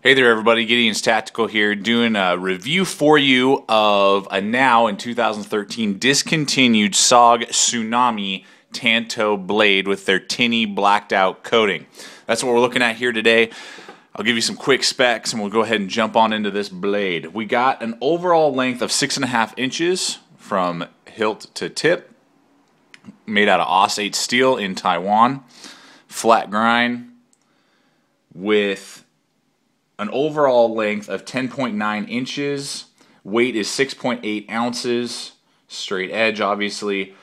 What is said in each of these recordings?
Hey there, everybody. Gideon's Tactical here, doing a review for you of a now in 2013 discontinued SOG Tsunami Tanto blade with their TiNi blacked out coating. That's what we're looking at here today. I'll give you some quick specs and we'll go ahead and jump on into this blade. We got an overall length of six and a half inches from hilt to tip, made out of 8 steel in Taiwan, flat grind with an overall length of 10.9 inches. Weight is 6.8 ounces. Straight edge, obviously.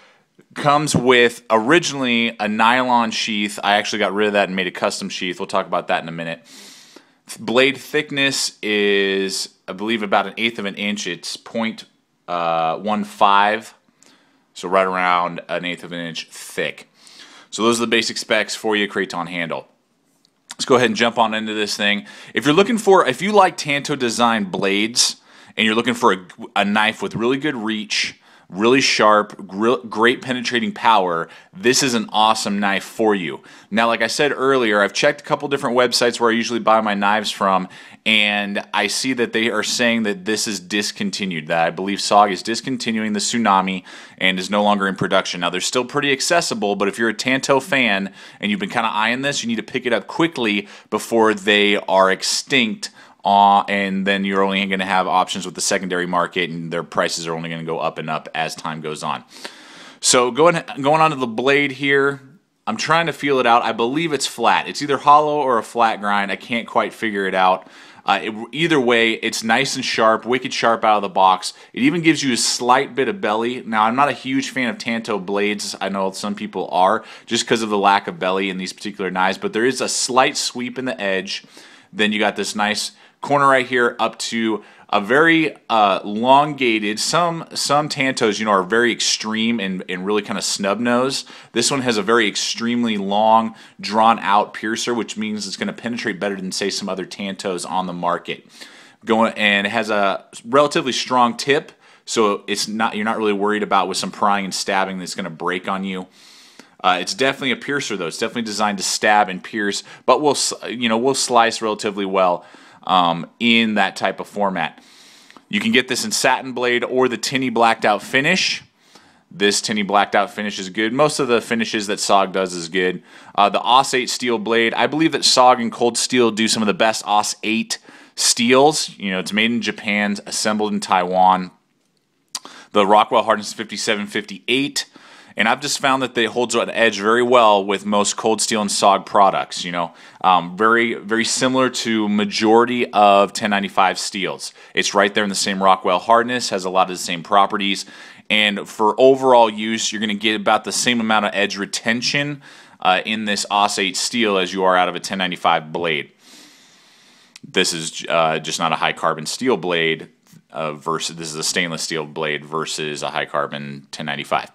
Comes with originally a nylon sheath. I actually got rid of that and made a custom sheath. We'll talk about that in a minute. Blade thickness is, I believe, about an eighth of an inch. It's 0.15, uh, so right around an eighth of an inch thick. So those are the basic specs for your Kraton handle. Let's go ahead and jump on into this thing. If you're looking for, if you like Tanto design blades and you're looking for a, a knife with really good reach, really sharp, great penetrating power, this is an awesome knife for you. Now, like I said earlier, I've checked a couple different websites where I usually buy my knives from, and I see that they are saying that this is discontinued, that I believe SOG is discontinuing the Tsunami and is no longer in production. Now, they're still pretty accessible, but if you're a Tanto fan and you've been kind of eyeing this, you need to pick it up quickly before they are extinct uh, and then you're only going to have options with the secondary market, and their prices are only going to go up and up as time goes on. So going going on to the blade here, I'm trying to feel it out. I believe it's flat. It's either hollow or a flat grind. I can't quite figure it out. Uh, it, either way, it's nice and sharp, wicked sharp out of the box. It even gives you a slight bit of belly. Now, I'm not a huge fan of Tanto blades. I know some people are, just because of the lack of belly in these particular knives, but there is a slight sweep in the edge. Then you got this nice corner right here up to a very uh, elongated. Some some Tantos, you know, are very extreme and, and really kind of snub nose. This one has a very extremely long, drawn out piercer, which means it's going to penetrate better than say some other Tantos on the market. Going and it has a relatively strong tip, so it's not you're not really worried about with some prying and stabbing that's going to break on you. Uh, it's definitely a piercer though. It's definitely designed to stab and pierce, but we'll you know we'll slice relatively well um, in that type of format. You can get this in satin blade or the TiNi blacked out finish. This TiNi blacked out finish is good. Most of the finishes that SOG does is good. Uh, the AUS 8 steel blade, I believe that SOG and Cold Steel do some of the best AUS 8 steels. You know, it's made in Japan, assembled in Taiwan. The Rockwell Hardness 5758 and I've just found that they holds an edge very well with most cold steel and SOG products. You know, um, very very similar to majority of 1095 steels. It's right there in the same Rockwell hardness, has a lot of the same properties, and for overall use, you're going to get about the same amount of edge retention uh, in this AUS 8 steel as you are out of a 1095 blade. This is uh, just not a high carbon steel blade uh, versus this is a stainless steel blade versus a high carbon 1095.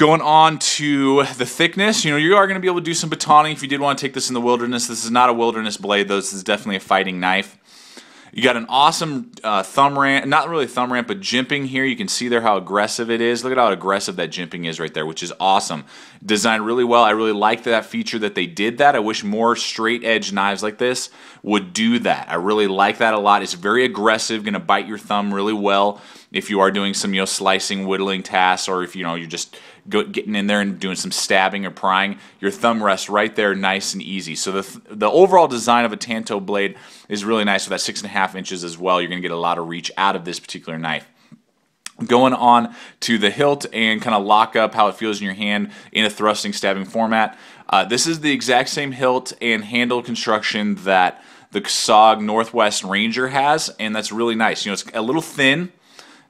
Going on to the thickness, you know, you are going to be able to do some batoning if you did want to take this in the wilderness. This is not a wilderness blade, though. This is definitely a fighting knife. You got an awesome uh, thumb ramp, not really thumb ramp, but jimping here. You can see there how aggressive it is. Look at how aggressive that jimping is right there, which is awesome. Designed really well. I really like that feature that they did that. I wish more straight edge knives like this would do that. I really like that a lot. It's very aggressive, going to bite your thumb really well if you are doing some you know slicing, whittling tasks, or if you know you're just go, getting in there and doing some stabbing or prying, your thumb rests right there, nice and easy. So the the overall design of a Tanto blade is really nice with that six and a half inches as well. You're going to get a lot of reach out of this particular knife going on to the hilt and kind of lock up how it feels in your hand in a thrusting stabbing format. Uh, this is the exact same hilt and handle construction that the SOG Northwest Ranger has, and that's really nice. You know, it's a little thin,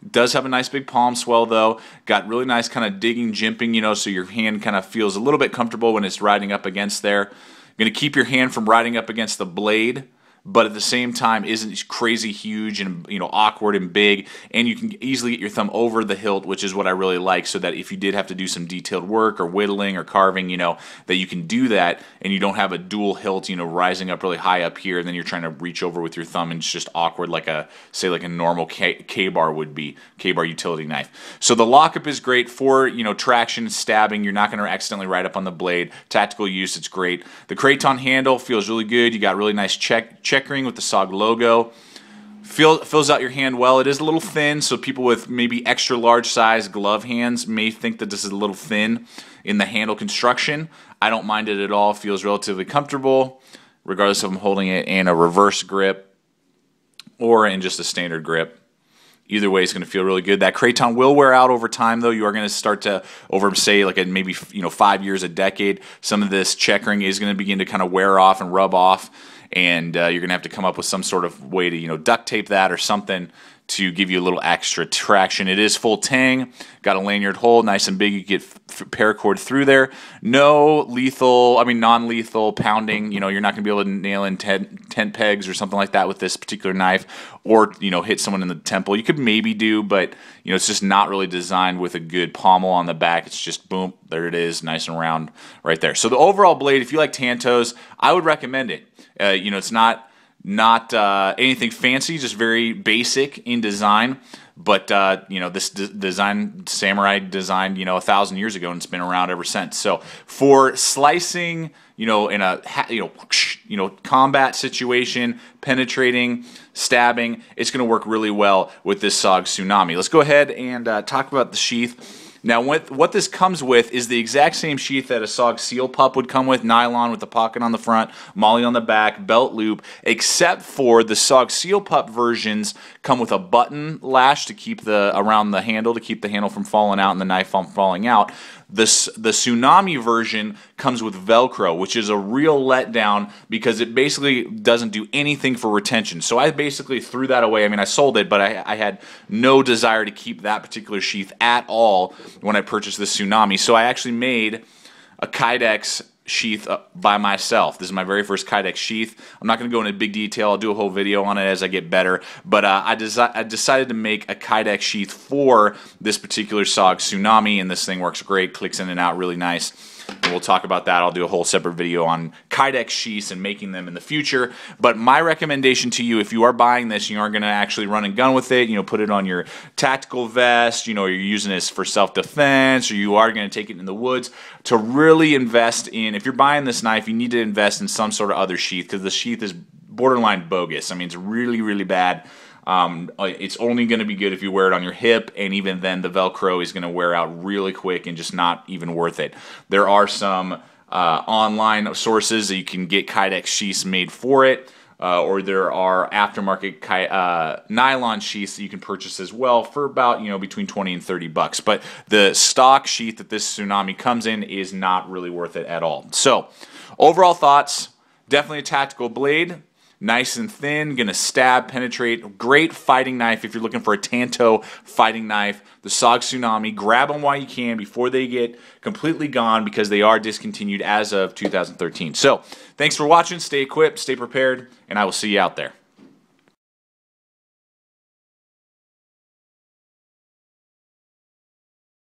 does have a nice big palm swell though. Got really nice kind of digging, jimping, you know, so your hand kind of feels a little bit comfortable when it's riding up against there. You're Going to keep your hand from riding up against the blade but at the same time isn't crazy huge and you know awkward and big and you can easily get your thumb over the hilt which is what I really like so that if you did have to do some detailed work or whittling or carving you know that you can do that and you don't have a dual hilt you know rising up really high up here and then you're trying to reach over with your thumb and it's just awkward like a say like a normal KA-BAR would be KA-BAR utility knife. So the lockup is great for you know traction stabbing. You're not going to accidentally ride up on the blade. Tactical use it's great. The Kraton handle feels really good. You got really nice check checkering with the SOG logo. Feel, fills out your hand well. It is a little thin, so people with maybe extra large size glove hands may think that this is a little thin in the handle construction. I don't mind it at all. Feels relatively comfortable, regardless of I'm holding it in a reverse grip or in just a standard grip. Either way, it's going to feel really good. That Kraton will wear out over time, though. You are going to start to, over say, like maybe you know five years, a decade. Some of this checkering is going to begin to kind of wear off and rub off, and uh, you're going to have to come up with some sort of way to you know duct tape that or something to give you a little extra traction. It is full tang, got a lanyard hole, nice and big. You get paracord through there. No lethal, I mean non-lethal pounding. You know, you're not going to be able to nail in tent, tent pegs or something like that with this particular knife, or you know, hit someone in the temple. You could maybe do, but you know, it's just not really designed with a good pommel on the back. It's just boom, there it is, nice and round right there. So the overall blade, if you like Tantos, I would recommend it. Uh, you know, it's not not uh, anything fancy, just very basic in design. But uh, you know, this d- design, samurai designed, you know, a thousand years ago, and it's been around ever since. So for slicing, you know, in a you know, you know, combat situation, penetrating, stabbing, it's going to work really well with this SOG Tsunami. Let's go ahead and uh, talk about the sheath. Now, what, what this comes with is the exact same sheath that a SOG Seal Pup would come with, nylon with the pocket on the front, MOLLE on the back, belt loop, except for the SOG Seal Pup versions come with a button lash to keep the around the handle to keep the handle from falling out and the knife from falling out. This, the Tsunami version comes with Velcro, which is a real letdown because it basically doesn't do anything for retention. So I basically threw that away. I mean, I sold it, but I, I had no desire to keep that particular sheath at all when I purchased the Tsunami. So I actually made a Kydex sheath uh, by myself. This is my very first Kydex sheath. I'm not going to go into big detail. I'll do a whole video on it as I get better. But uh, I, desi- I, decided to make a Kydex sheath for this particular SOG Tsunami, and this thing works great, clicks in and out really nice. And we'll talk about that. I'll do a whole separate video on Kydex sheaths and making them in the future. But my recommendation to you, if you are buying this, and you aren't going to actually run and gun with it, you know, put it on your tactical vest, you know, you're using this for self-defense, or you are going to take it in the woods, to really invest in, if you're buying this knife, you need to invest in some sort of other sheath because the sheath is borderline bogus. I mean, it's really, really bad. Um, it's only going to be good if you wear it on your hip, and even then, the Velcro is going to wear out really quick and just not even worth it. There are some uh, online sources that you can get Kydex sheaths made for it. Uh, or there are aftermarket uh, nylon sheaths that you can purchase as well for about you know between 20 and 30 bucks but the stock sheath that this tsunami comes in is not really worth it at all so overall thoughts definitely a tactical blade nice and thin, gonna stab, penetrate. Great fighting knife if you're looking for a Tanto fighting knife. The SOG Tsunami, grab them while you can before they get completely gone because they are discontinued as of 2013. So, thanks for watching. Stay equipped, stay prepared, and I will see you out there.